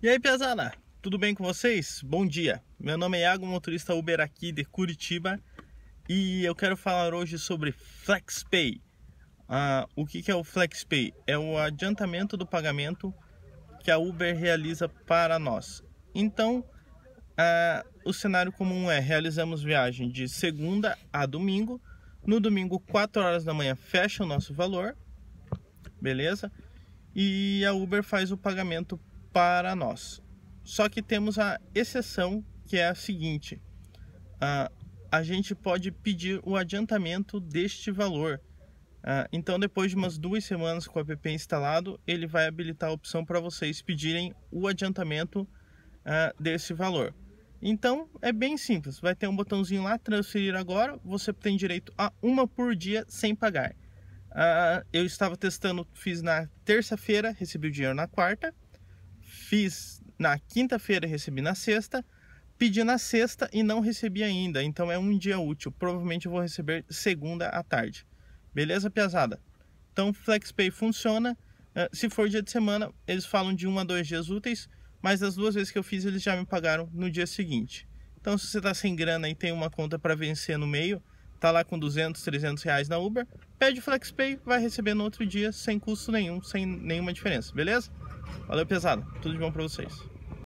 E aí, pesada? Tudo bem com vocês? Bom dia. Meu nome é Iago, motorista Uber aqui de Curitiba e eu quero falar hoje sobre FlexPay. Ah, o que, é o FlexPay? É o adiantamento do pagamento que a Uber realiza para nós. Então, ah, o cenário comum é: realizamos viagem de segunda a domingo. No domingo, 4 horas da manhã, fecha o nosso valor, beleza? E a Uber faz o pagamento para nós. Só que temos a exceção que é a seguinte: a, a gente pode pedir o adiantamento deste valor. então, depois de umas duas semanas com o app instalado, ele vai habilitar a opção para vocês pedirem o adiantamento desse valor. Então é bem simples, vai ter um botãozinho lá, transferir agora, você tem direito a uma por dia sem pagar. Uh, eu estava testando, fiz na terça-feira, recebi o dinheiro na quarta, fiz na quinta-feira, recebi na sexta, pedi na sexta e não recebi ainda, então é um dia útil. Provavelmente eu vou receber segunda à tarde. Beleza, piazada? Então, FlexPay funciona. Uh, se for dia de semana, eles falam de um a dois dias úteis, mas as duas vezes que eu fiz, eles já me pagaram no dia seguinte. Então, se você está sem grana e tem uma conta para vencer no meio, tá lá com 200, 300 reais na Uber, pede o FlexPay, vai receber no outro dia sem custo nenhum, sem nenhuma diferença, beleza? Valeu, pesado. Tudo de bom para vocês.